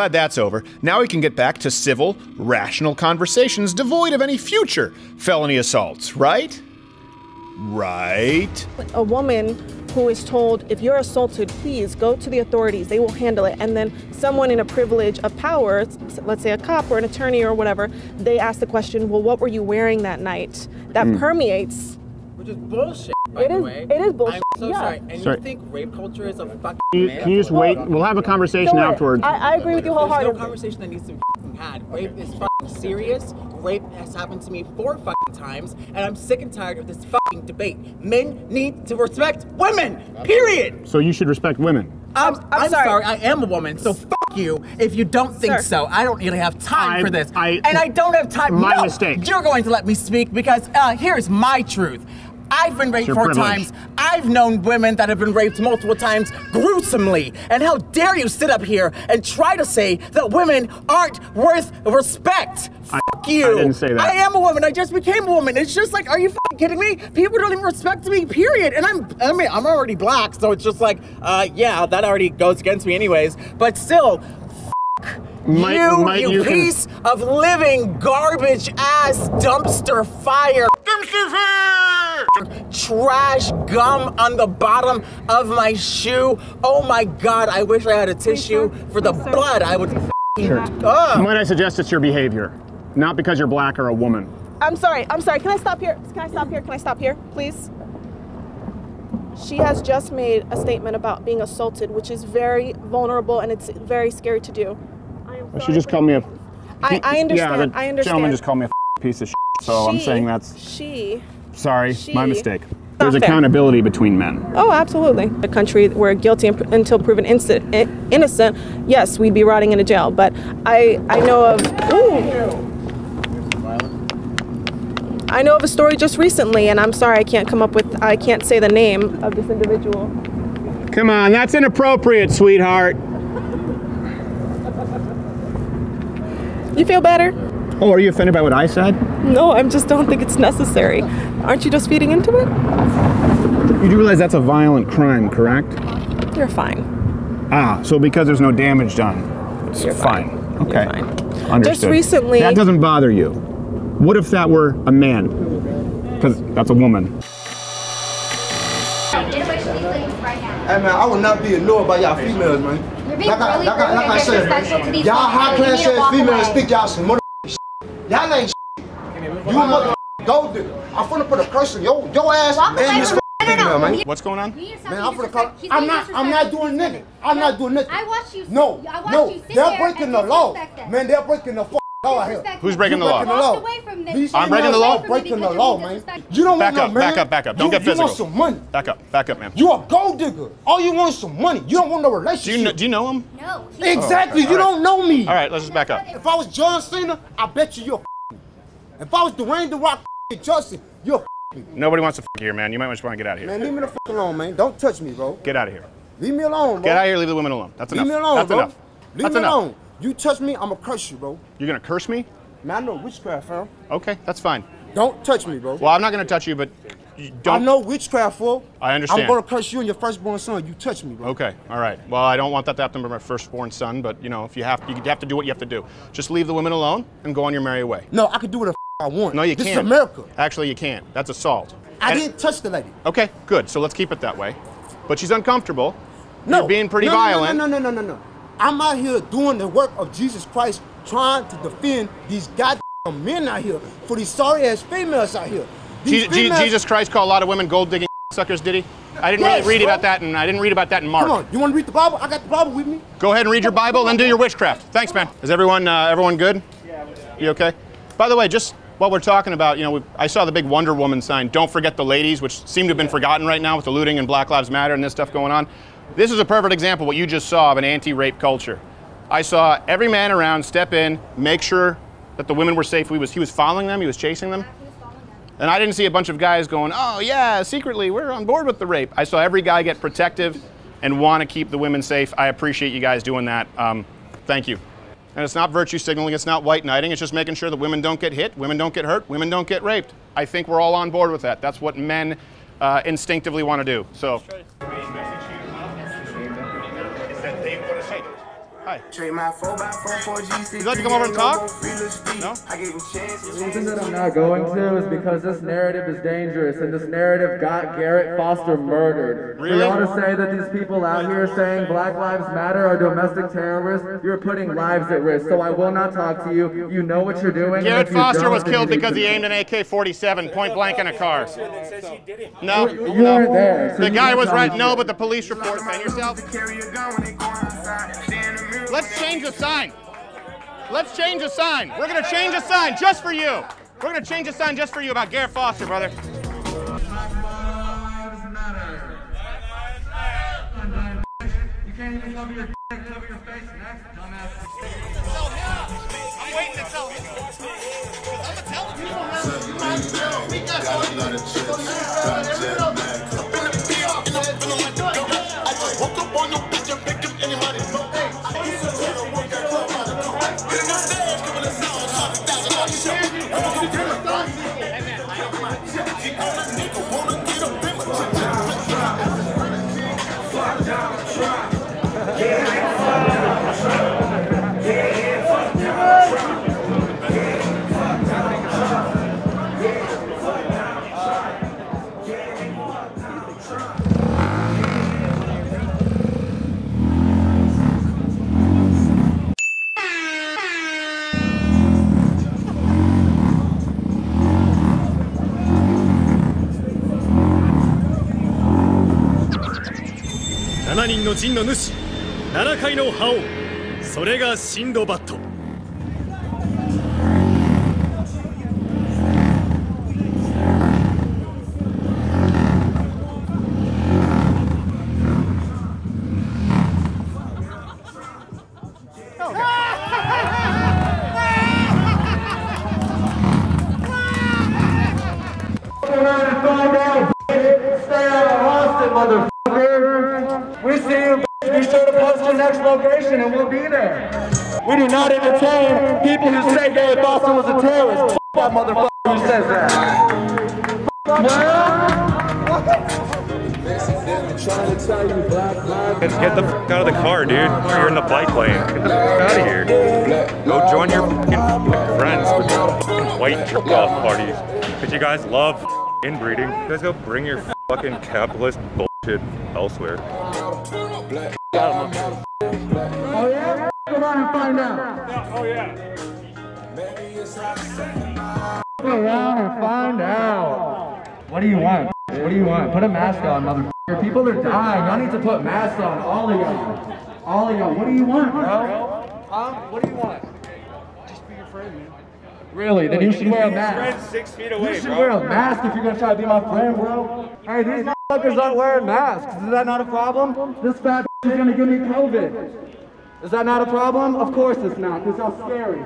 glad that's over. Now we can get back to civil, rational conversations devoid of any future felony assaults, right? Right. a woman who is told if you're assaulted please go to the authorities they will handle it and then someone in a privilege of power let's say a cop or an attorney or whatever they ask the question well what were you wearing that night that Hmm. permeates Which is bullshit, by It the is- way. it is bullshit, I'm so yeah. sorry. And Sorry. you think rape culture is a fucking Can you, can you just wait? We'll have a conversation Don't afterwards. I, I agree with you wholeheartedly. There's no wholeheartedly conversation that needs to be fucking had. Rape is fucking serious. Rape has happened to me four fucking times, and I'm sick and tired of this fucking debate. Men need to respect women. Period. so you should respect women. I'm, I'm I'm, sorry. sorry. I am a woman, so fuck you if you don't think Sir. so. I don't really have time I- for this, I- and I don't have time. My no, mistake. You're going to let me speak because uh, here's my truth. I've been raped four privilege. times. I've known women that have been raped multiple times gruesomely. And how dare you sit up here and try to say that women aren't worth respect? Fuck you. I didn't say that. I am a woman. I just became a woman. It's just like, are you fucking kidding me? People don't even respect me. Period. And I'm, I mean, I'm already black, so it's just like, uh, yeah, that already goes against me, anyways. But still, Might- you, might you, you piece of living garbage ass dumpster fire. Dumpster fire! Trash gum on the bottom of my shoe. Oh my god, I wish I had a tissue for the blood. I would. Ugh. Might I suggest it's your behavior, not because you're black or a woman. i'm sorry i'm sorry can i stop here can i stop here can i stop here please she has just made a statement about being assaulted which is very vulnerable and it's very scary to do I am She sorry just for- called me a. I, I understand Yeah, the i understand gentleman just called me a piece of shit. So I'm saying that's she sorry, my mistake. There's fair. accountability between men. Oh, absolutely. A country where guilty until proven innocent, yes, we'd be rotting in a jail. But I, I know of. Ooh. I know of a story just recently, and I'm sorry I can't come up with. I can't say the name of this individual. Come on, that's inappropriate, sweetheart. You feel better? Oh, are you offended by what I said? No, I just don't think it's necessary. Aren't you just feeding into it? You do realize that's a violent crime, correct? You're fine. Ah, so because there's no damage done, it's You're fine. fine. Okay. You're fine. Understood. Just recently- That doesn't bother you. What if that were a man? Because that's a woman. Hey man, I would not be annoyed by y'all females, man. You're being like I, really like I, like I and said, disrespectful to these y'all women, high and you class ass females away. think y'all some mother Y'all ain't You a mother gold digger. I'm finna put a curse on your, your ass Walk away and this no, no, no. man. What's going on? You need to stop Man, I'm finna call. I'm not. I'm not doing nothing. I'm not doing nothing. I watch you. No, I watched no, you sit they're breaking the law. Man, they're breaking the fuck law out here. Disrespect Who's breaking the law? breaking the law. away from them. These I'm breaking the law? breaking the law, man. You don't Back want no up, man. back up, back up. Don't you, get You physical. want some money. Back up, back up, ma'am. You a gold digger. All you want is some money. You don't want no Do relationship. you know, do you know him? No. he- Exactly. okay, you all don't know me. All right, let's just back up. If I was John Cena, I bet you you're. If I was Dwayne The Rock Johnson, you're. Nobody wants to f- here, man. You might just want to get out of here. Man, leave me the fuck alone, man. Don't touch me, bro. Get out of here. Leave me alone, bro. Get out of here. Leave the women alone. That's enough. Leave me alone, That's bro. enough. Leave That's me enough. alone. You touch me, I'ma curse you, bro. You're gonna curse me? Man, I know witchcraft, fam. Okay, that's fine. Don't touch me, bro. Well, I'm not gonna touch you, but you don't. I know witchcraft, fool. I understand. I'm gonna curse you and your firstborn son. You touch me, bro. Okay, all right. Well, I don't want that to happen to my firstborn son, but you know, if you have, you have to do what you have to do. Just leave the women alone and go on your merry way. No, I can do what the I want. No, you this can't. This is America. Actually, you can't. That's assault. I And- didn't touch the lady. Okay, good. So let's keep it that way. But she's uncomfortable. No. You're being pretty no, no, violent. No, no, no, no, no, no. I'm out here doing the work of Jesus Christ, trying to defend these goddamn men out here for these sorry ass females out here. Je- Je- females- Jesus Christ called a lot of women gold digging suckers, did he? I didn't Yes, really read bro. about that, and I didn't read about that in Mark. Come on, you want to read the Bible? I got the Bible with me. Go ahead and read your Bible, then do your witchcraft. Thanks, man. Is everyone uh, everyone good? Yeah. You okay? By the way, just while we're talking about, you know, I saw the big Wonder Woman sign. Don't forget the ladies, which seem to have been forgotten right now with the looting and Black Lives Matter and this stuff going on. This is a perfect example what you just saw of an anti-rape culture. I saw every man around step in, make sure that the women were safe. He was he was following them, he was chasing them. And I didn't see a bunch of guys going, oh, yeah, secretly, we're on board with the rape. I saw every guy get protective and want to keep the women safe. I appreciate you guys doing that. Um, thank you. And it's not virtue signaling, it's not white knighting, it's just making sure that women don't get hit, women don't get hurt, women don't get raped. I think we're all on board with that. That's what men uh, instinctively want to do. So. Hi. Trade my 4x4 for G6. You'd like to come over and talk? No? I gave him chances. The reason that I'm not going to is because this narrative is dangerous, and this narrative got Garrett Foster murdered. Really? For y'all to say that these people out here saying Black Lives Matter are domestic terrorists, you're putting lives at risk. So I will not talk to you. You know what you're doing. Garrett you Foster was killed because he aimed an AK-47 point blank in a car. No, You weren't there. so the guy was right. No, but the police report. Fan yourself. Let's change the sign. Let's change the sign. We're going to change the sign just for you. We're going to change the sign just for you about Garrett Foster, brother. can't even cover your cover your face next, dumbass. I'm waiting to tell him. I'm gonna to I'm I. Be sure to post your next location and we'll be there. We do not entertain people who say Gary Foster was a terrorist. F- that motherfucker who says that. Just get the f- out of the car, dude. You're in the bike lane. Get the f- out of here. Go join your friends with your white jerk-off parties. Because you guys love inbreeding. You guys go bring your fucking capitalist bullshit elsewhere. Oh yeah? Come on and find out. Oh yeah. Go around and find out. What do you want? What do you want? Put a mask on, motherfucker. People are dying. Y'all need to put masks on. All of y'all. All of y'all. What do you want, bro? Huh? What do you want? Just be your friend, man. Really? Then you should wear a mask. six feet You should wear a mask if you're gonna try to be my friend, bro. Hey, these motherfuckers aren't wearing masks. Is that not a problem? This fat is gonna give me COVID. Is that not a problem? Of course it's not, because how scary.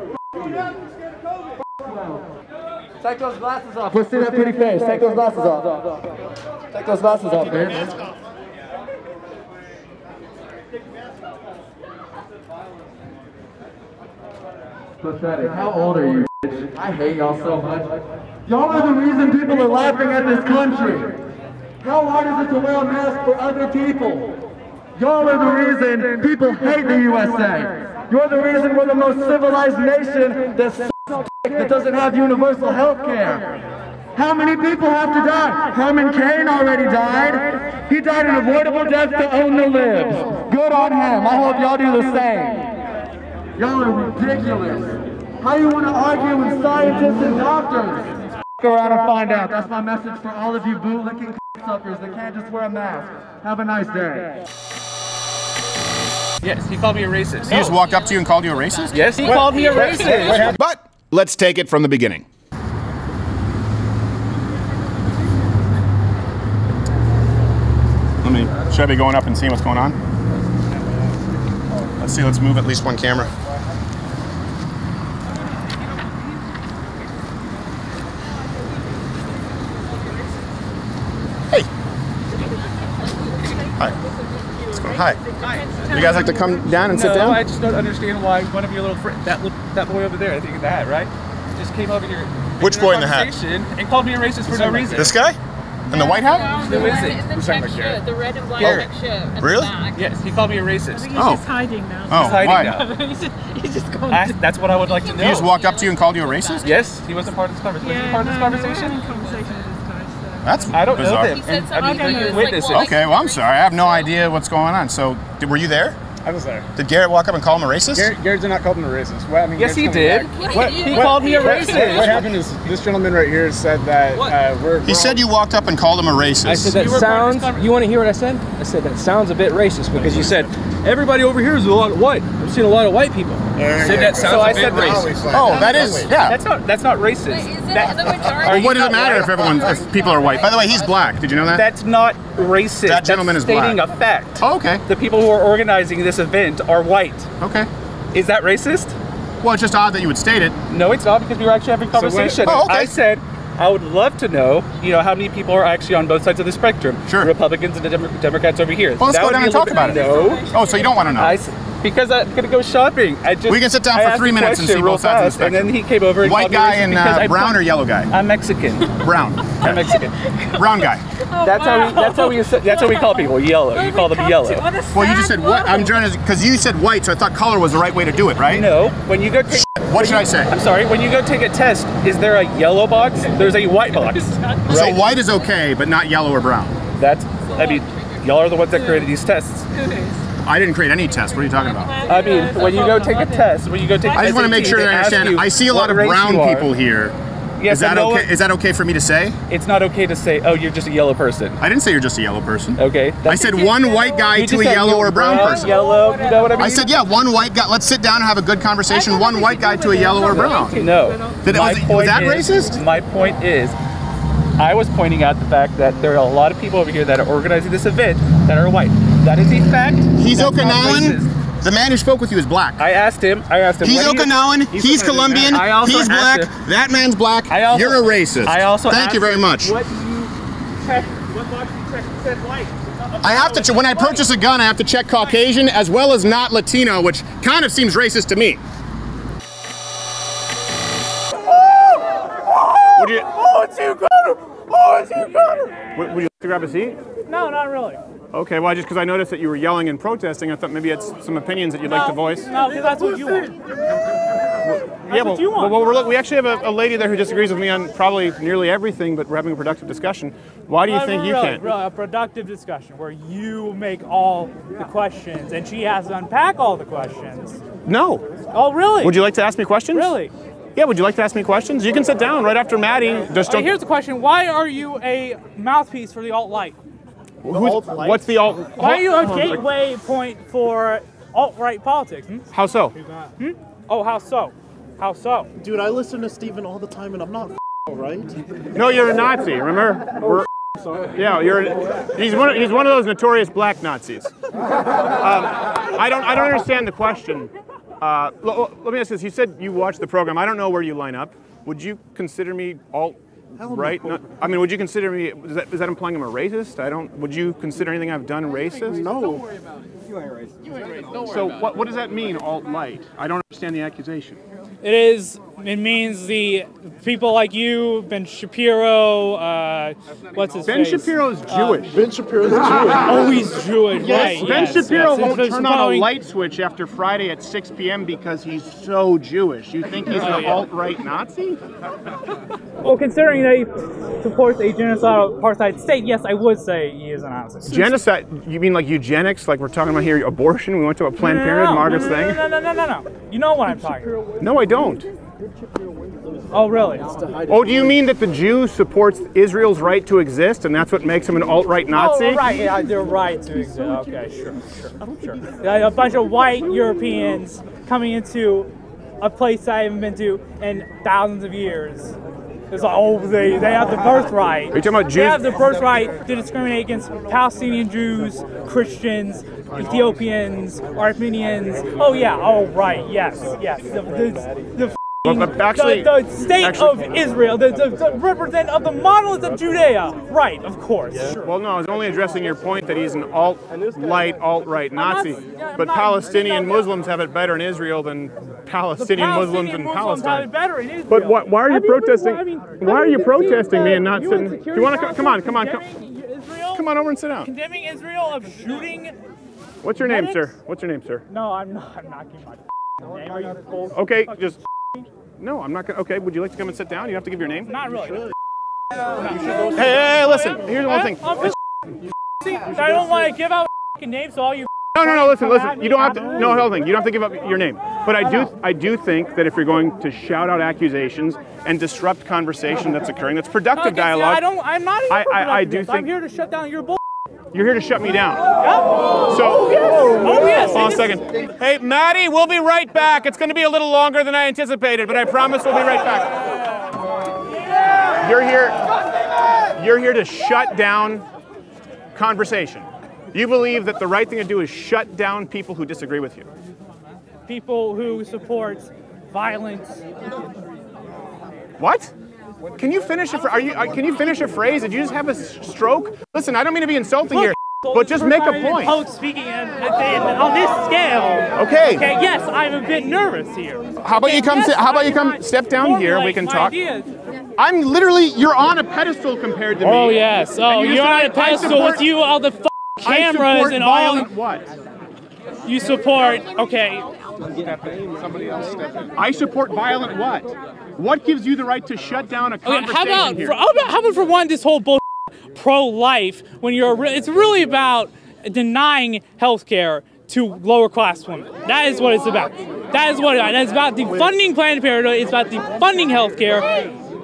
Take those glasses off. Let's see that pretty face. Take those glasses off. Take those glasses off, man. Pathetic. How old are you, bitch? I hate y'all so much. Y'all are the reason people are laughing at this country. How hard is it to wear a mask for other people? Y'all are the reason people hate the USA. You're the reason we're the most civilized nation that that doesn't have universal health care. How many people have to die? Herman Cain already died. He died an avoidable death to own the libs. Good on him. I hope y'all do the same. Y'all are ridiculous. How you want to argue with scientists and doctors? Go around and find out. That's my message for all of you bootlicking suckers that can't just wear a mask. Have a nice day. Yes, he called me a racist. He just walked up to you and called you a racist? Yes, he what? called me a racist. But let's take it from the beginning. Let me, should I be going up and seeing what's going on? Let's see, let's move at least one camera. Hey. Hi. Hi. Hi. You guys like to come down and sit no, down? I just don't understand why one of your little friends, that that boy over there, I think in the hat, right, just came over here. Which boy in the hat? And called me a racist for no reason. This guy? In the white hat? Who is it? The check shirt, the red and oh, black Garrett. check shirt. Really? back. Yes, he called me a racist. He's Oh. just hiding now. Oh, He's hiding why? now. he's, just, he's just going. I, that's what I would like to know. He just walked up to you and called you a racist? Yes, he wasn't part of this conversation. Was he part of this conversation? That's I don't bizarre. know them. And, I something mean, that you was like, well, it. Okay, well, I'm sorry. I have no idea what's going on. So, did, were you there? I was there. Did Garrett walk up and call him a racist? Garrett, Garrett did not call him a racist. What, I mean, Yes, he did. coming back. What? He called me a racist. what happened is this gentleman right here said that uh, we're. He said you walked up and called him a racist. I said that sounds. You want to hear what I said? I said that sounds a bit racist because you said everybody over here is a lot of white. I've seen a lot of white people. Said that sounds so a I bit said racist. Oh, that is, yeah. That's not. That's not racist. That- Well, what does it matter if everyone, if people are white? By the way, he's black. Did you know that? That's not racist. That gentleman That's is stating black. a fact. Oh, okay. The people who are organizing this event are white. Okay. Is that racist? Well, it's just odd that you would state it. No, it's not because we were actually having a So conversation. Oh, okay. I said I would love to know, you know, how many people are actually on both sides of the spectrum. Sure. Republicans and the Demo- Democrats over here. Well, let's That go down and talk about it. No. Oh, so you don't want to know? I s- because I'm gonna go shopping. I just We can sit down I for three minutes and see real both sides of the fast, And then he came over and White called me guy and uh, brown put- or yellow guy? I'm Mexican. Brown. I'm Mexican. Brown guy. That's how we. That's how we. That's how we call people yellow. You call them yellow. Well, you just said what? I'm trying to, because you said white, so I thought color was the right way to do it, right? No. When you go take. What should I say? I'm sorry. When you go take a test, is there a yellow box? There's a white box. So white is okay, but not yellow or brown. That's. I mean, y'all are the ones that created these tests. I didn't create any test. What are you talking about? I mean, when you go take a test, when you go take. A test. I just want to make sure that I understand. I see a lot of brown people here. Yes, is that no okay? Is that okay for me to say? It's not okay to say, "Oh, you're just a yellow person." I didn't say you're just a yellow person. Okay. I said one white guy to a yellow or brown brown, person. Yellow. You know what I mean? I said, yeah, one white guy. Let's sit down and have a good conversation. One white guy to a yellow or brown. No. Did it- was, was that is- racist? My point is, I was pointing out the fact that there are a lot of people over here that are organizing this event that are white. That is a fact. He's That's Okinawan. The man who spoke with you is black. I asked him. I asked him. He's what do you- Okinawan. He's, Colombian. I also He's black. him- That man's black. I also- You're a racist. I also Thank asked you very much. What do you check? What box do you check that said white? I have to. Ch- when I purchase a gun, I have to check Caucasian as well as not Latino, which kind of seems racist to me. Would you? Oh, it's you, Connor! Oh, it's you, Connor! Would, would you like to grab a seat? No, not really. Okay. Well, just because I noticed that you were yelling and protesting, I thought maybe you had some opinions that you'd like to voice. No, because that's what you want. yeah, what well, you want. well, we're, look, we actually have a, a lady there who disagrees with me on probably nearly everything, but we're having a productive discussion. Why do you Uh, think you really, can't? Really, a productive discussion where you make all the questions and she has to unpack all the questions. No. Oh, really? Would you like to ask me questions? Really? Yeah. Would you like to ask me questions? You can sit down right after Maddie. Just here's the question: Why are you a mouthpiece for the alt right? Who's- what's the alt? Why are you a gateway point for alt right politics? Hmm? How so? Hmm? Oh, how so? How so? Dude, I listen to Steven all the time and I'm not right? No, you're a Nazi. Remember? We're, yeah, you're. He's one. Of, he's one of those notorious black Nazis. Um, I don't. I don't understand the question. Uh, l- l- let me ask this. You said you watched the program. I don't know where you line up. Would you consider me alt right? Not, I mean, would you consider me? Is that, is that implying I'm a racist? I don't. Would you consider anything I've done racist? No. So what, what does that mean, alt light? I don't understand the accusation. It is. It means the people like you, Ben Shapiro. Uh, what's his name? Ben face? Shapiro's Jewish. Ben Shapiro's Jewish. Oh, he's Jewish, Yes, right? Ben yes, Shapiro yes. won't turn on a light switch after Friday at 6 p.m. because he's so Jewish. You think he's Oh, an yeah. alt-right Nazi? Well, considering that he supports a genocidal apartheid state, yes, I would say he is an Nazi. Genocide? You mean like eugenics? Like we're talking about here, abortion? We went to a Planned No, no, Parenthood, no, Margaret's no, thing? No, no, no, no, no, no. You know what I'm talking about. No, I don't. Oh, really? Oh, do you mean that the Jew supports Israel's right to exist, and that's what makes him an alt-right oh, Nazi? Oh, right. Yeah, their right to exist. Okay, sure, sure, sure. A bunch of white Europeans coming into a place I haven't been to in thousands of years. It's like, oh, they, they have the birthright. Are you talking about Jews? They have the birthright to discriminate against Palestinian Jews, Christians, Ethiopians, Armenians. Oh, yeah. Oh, right. Yes, yes. The, the, the But, but actually, the, the state actually- of Israel, the, the, the represent of the monolith of Judea. Right, of course. Well, no, I was only addressing your point that he's an alt-light, alt-right Nazi. But Palestinian Muslims have it better in Israel than Palestinian Muslims in Muslims have Palestine. it better in Israel. But why, why are you Have been- protesting? I mean, why are you protesting me and not UN sitting? Do you want to come on? Come on, come. condemning Israel, Come on over and sit down. condemning Israel of shooting. What's your name, medics? sir? What's your name, sir? No, I'm not. I'm not giving my name. Are you bull- Okay, just. No, I'm not gonna. Okay, would you like to come and sit down? You have to give your name. Not really. Hey, hey, hey, listen. Here's the one thing. I'm just I don't want to give out names, so all you. No, no, no. Listen, listen. You don't have to. No, hold on. You don't have to give up your name. But I do. I do think that if you're going to shout out accusations and disrupt conversation that's occurring, that's productive dialogue. I don't. I'm not. I- I- I do think. I'm here to shut down your bull. You're here to shut me down. Yeah. So. Oh yes. Oh yes. Hold on a second. Hey, Maddie, we'll be right back. It's going to be a little longer than I anticipated, but I promise we'll be right back. You're here. You're here to shut down conversation. You believe that the right thing to do is shut down people who disagree with you. People who support violence. What? Can you finish a are you uh, can you finish a phrase? Did you just have a stroke? Listen, I don't mean to be insulting here, but just make a point. Public speaking and, and on this scale. Okay. Okay. Yes, I'm a bit nervous here. How about you come yes, how about you come step down here, we can talk. ideas. I'm literally you're on a pedestal compared to me. Oh yes. Oh, And you you're on said a I- I pedestal support- with you, all the cameras and all. violent what? You support. Okay. I support violent what? What gives you the right to shut down a Okay, conversation how about, here? for, how about how about for one this whole bull pro-life when you're it's really about denying health care to lower class women. That is what it's about. That is what it is. About. It's about defunding Planned Parenthood. It's about defunding health care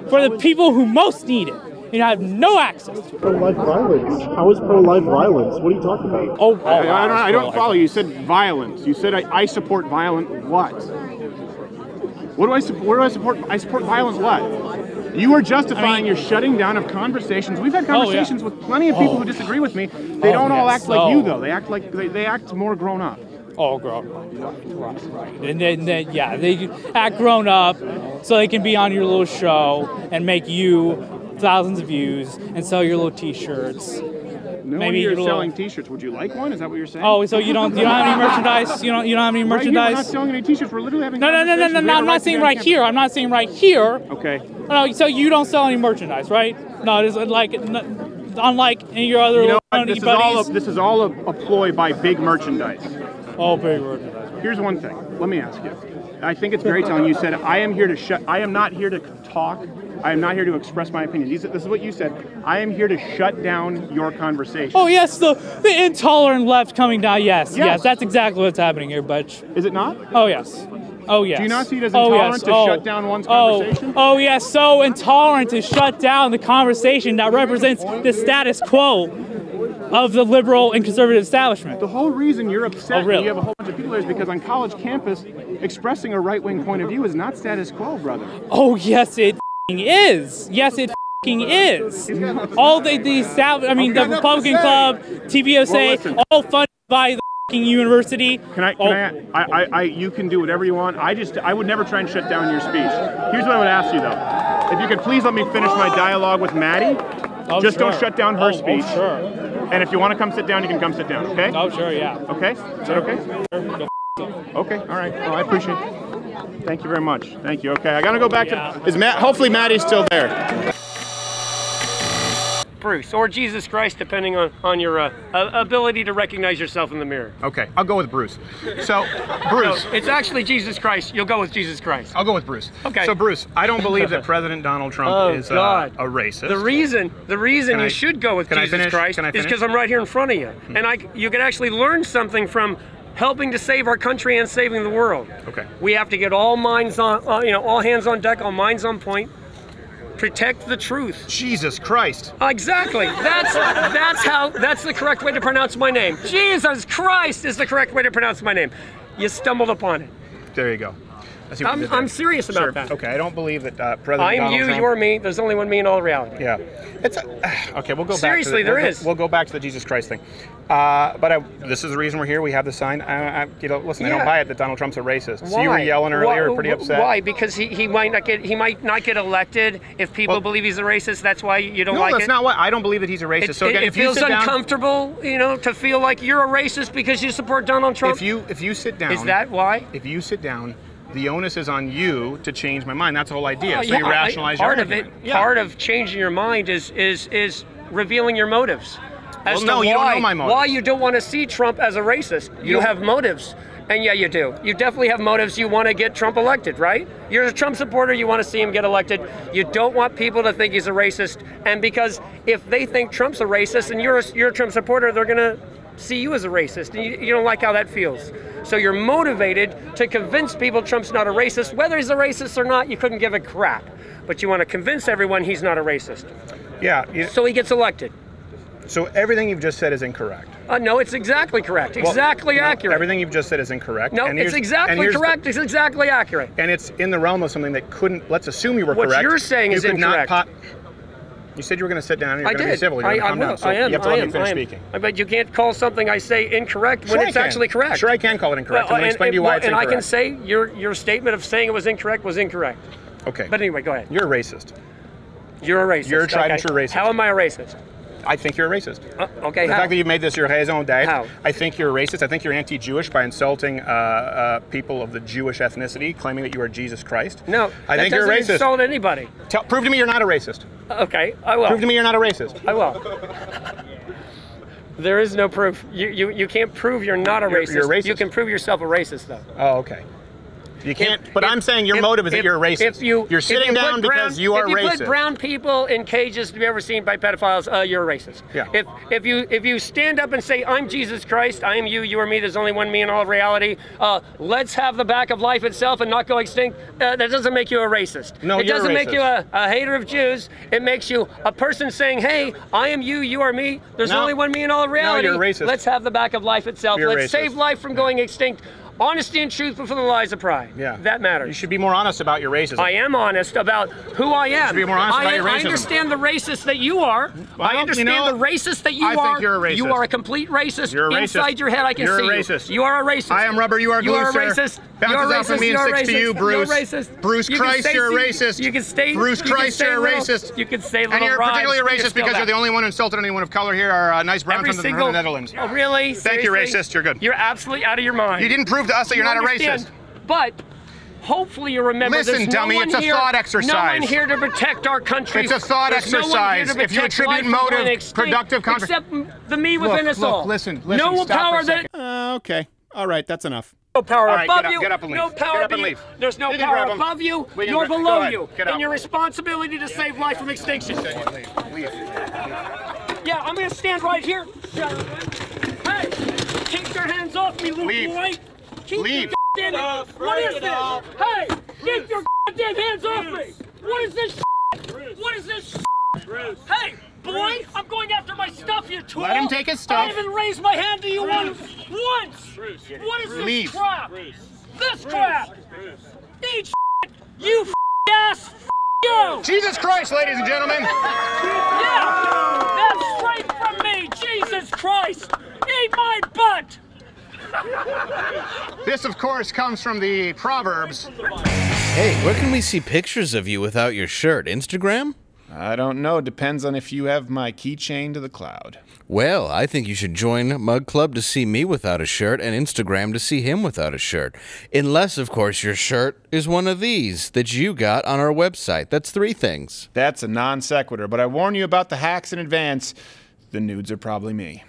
for the people who most need it. You have no access to. Pro-life violence. How is pro-life violence? What are you talking about? Oh, I, I don't, I don't follow you. You said violence. You said I, I support violent what? What do I support? What do I support? I support violence what? You are justifying your shutting down of conversations. We've had Oh, yeah. conversations with plenty of people Oh. who disagree with me. They Oh, don't all yes. act like you Oh. though. They act like they, they act more grown up. Oh, grown up. Right, right. And then, then, yeah, they act grown up so they can be on your little show and make you thousands of views and sell your little T-shirts. No Maybe you're little- selling T-shirts. Would you like one? Is that what you're saying? Oh, so you don't you don't have any merchandise? You don't you don't have any Right here, we're not selling any T-shirts. We're literally having No, no, no, no, no, no. I'm not saying right campus. here. I'm not saying right here. Okay. No, so you don't sell any merchandise, right? No, it's like n- unlike any of your other You know, this is all a, this is all a, a ploy by big merchandise. Oh, big merchandise. Here's one thing. Let me ask you. I think it's very telling. You said, "I am here to shut. I am not here to talk. I am not here to express my opinion." These, this is what you said. I am here to shut down your conversation. Oh yes, the the intolerant left coming down. Yes, yes, Yes. that's exactly what's happening here, Butch. Is it not? Oh yes. Oh yes. Do you not see it as Oh, intolerant yes. to oh. shut down one's Oh. conversation? Oh yes, so intolerant to shut down the conversation that represents the status quo of the liberal and conservative establishment. The whole reason you're upset Oh, really? you have a whole bunch of people here is because on college campus, expressing a right-wing point of view is not status quo, brother. Oh yes, it is. Yes, it f***ing is. All the the I mean, the Republican Club, Well, all funded by the f***ing university. Can I? Can Oh. I, I, I? You can do whatever you want. I just, I would never try and shut down your speech. Here's what I would ask you though. If you could please let me finish my dialogue with Maddie. Oh, just don't shut down her Oh, oh, speech. sure. And if you want to come sit down, you can come sit down. Okay? Oh sure, yeah. Okay. Is that okay? Okay. All right. Oh, I appreciate. it. Thank you very much. Thank you. Okay. I gotta go back to. Is Matt? Hopefully Maddie's still there. Bruce, or Jesus Christ, depending on, on your uh, ability to recognize yourself in the mirror. Okay. I'll go with Bruce. So, Bruce. No, it's actually Jesus Christ. You'll go with Jesus Christ. I'll go with Bruce. Okay. So Bruce, I don't believe that President Donald Trump Oh, is uh, a racist. The reason, the reason Can you I- should go with Jesus? Christ is because I'm right here in front of you, and I, you can actually learn something from helping to save our country and saving the world. Okay. We have to get all minds on, uh, you know, all hands on deck, all minds on point. Protect the truth. Jesus Christ. Exactly. That's that's how that's the correct way to pronounce my name. Jesus Christ is the correct way to pronounce my name. You stumbled upon it. There you go. I see what you I'm. I'm serious about Sure. that. Okay, I don't believe that uh, President I'm Donald you, Trump. you're me. There's only one me in all reality. Yeah, it's a, okay. We'll go Seriously, back. To the, there we'll is. We'll go back to the Jesus Christ thing. Uh, but I, this is the reason we're here. We have the sign. I, I, you know, listen, I don't buy it that Donald Trump's a racist. So Why? you were yelling earlier, Why- pretty upset. Why? Because he, he might not get he might not get elected if people believe he's a racist. That's why you don't no, like that's it. not what. I don't believe that he's a racist. It, so again, it, if it feels you sit down, uncomfortable, you know, to feel like you're a racist because you support Donald Trump. if you if you sit down, Is that why? If you sit down, the onus is on you to change my mind. That's the whole idea. Oh, so yeah, you I- rationalize part your of it. Yeah. Part of changing your mind is is is revealing your motives. As Well, to no, you don't why, know my motives. Why you don't want to see Trump as a racist? You, You have motives. And yeah, you do. You definitely have motives. You want to get Trump elected, right? You're a Trump supporter. You want to see him get elected. You don't want people to think he's a racist. And because if they think Trump's a racist and you're a, you're a Trump supporter, they're gonna see you as a racist, and you, you don't like how that feels. So you're motivated to convince people Trump's not a racist. Whether he's a racist or not, you couldn't give a crap. But you want to convince everyone he's not a racist. Yeah. you- So he gets elected. so everything you've just said is incorrect. Uh, no, it's exactly correct. Well, Exactly no, accurate. Everything you've just said is incorrect. no, and it's exactly the- correct. It's exactly accurate. and it's in the realm of something that couldn't. Let's assume you were What correct. What you're saying you is incorrect. Not you said you were going to sit down and you're I going to be did. civil. You're I, I will. down. So I am. you have to I let am. me finish I am. speaking. But you can't call something I say incorrect when I it's can. actually correct. Sure, I can call it incorrect. Well, I'm going to explain to you why well, it's and incorrect. I can say your your statement of saying it was incorrect was incorrect. Okay. But anyway, go ahead. You're a racist. You're a racist. You're a tried and true racist. How am I a racist? I think you're a racist. Uh, okay, The how? fact that you made this your raison d'etre. How? I think you're a racist. I think you're anti-Jewish by insulting uh, uh, people of the Jewish ethnicity, claiming that you are Jesus Christ. no, I think you're a racist. insult anybody. Tell, prove to me you're not a racist. Okay, I will. Prove to me you're not a racist. I will. There is no proof. You, you, you can't prove you're not a You're- racist. you're racist. You can prove yourself a racist, though. Oh, okay. You can't. If- but if- I'm saying your if- motive is if- that you're a racist. If you, you're sitting you down brown- because you are racist. if you racist. put brown people in cages to be ever seen by pedophiles, uh, you're a racist. Yeah. If if you if you stand up and say I'm Jesus Christ, I am you, you are me. There's only one me in all of reality. Uh, let's have the back of life itself and not go extinct. Uh, that doesn't make you a racist. No, it you're doesn't make you a, a hater of Jews. It makes you a person saying, Hey, I am you, you are me. There's No. only one me in all of reality. you're racist. Let's have the back of life itself. You're let's racist. save life from going extinct. Honesty and truth before the lies of pride. Yeah. That matters. You should be more honest about your racism. I am honest about who I am. should be more honest I, about your racism. I understand the racist that you are. Well, I you understand know, the racist that you I think are. you're a racist. You are a complete racist. You're a racist. Inside your head, I can You're see a you. racist. You are a racist. I am rubber, you are glue, You are a sir. racist. Bounces you're a out racist. me and you're a sticks to you, Bruce. You're a racist. Bruce You Christ, you're a racist. You can stay. Bruce you Christ, you're a racist. You can say little And you're particularly a racist because you're the only one who insulted anyone of color here. Our uh, nice brown from the, from single. the Netherlands. Oh, really? Thank you, racist. You're good. You're absolutely out of your mind. You didn't prove to us that you're You not a racist. But hopefully you remember Listen, there's dummy, no one it's a here, thought No one here to protect our country. It's a thought There's no one here exercise. to If you attribute motive, going extinct, productive conver- except the me within Look, us look, all. listen, listen, No stop for power that. Uh, okay. All right, that's enough. no power All right, above get up, you. get up and no leave. power Get up and be- leave. There's no power above you We can nor below you. And your responsibility to save life from extinction. Leave. Yeah, I'm gonna stand right here. Hey, keep your hands off me, little Leave. boy. Keep Leave. Your goddamn, what is this? Hey, keep your goddamn hands off me. What is this? What is this? Hey, boy, I'm going after my stuff, you tool. Let him take his stuff! I stuff. didn't even raise my hand to you once. Once. What is this Leave. crap? This crap. Eat you ass. You. Jesus Christ, ladies and gentlemen. Yeah, that's straight from me. Jesus Christ. Eat my butt. This, of course, comes from the Proverbs. Hey, where can we see pictures of you without your shirt? Instagram? I don't know. Depends on if you have my keychain to the cloud. Well, I think you should join Mug Club to see me without a shirt and Instagram to see him without a shirt. Unless, of course, your shirt is one of these that you got on our website. That's three things. That's a non sequitur, but I warn you about the hacks in advance. The nudes are probably me.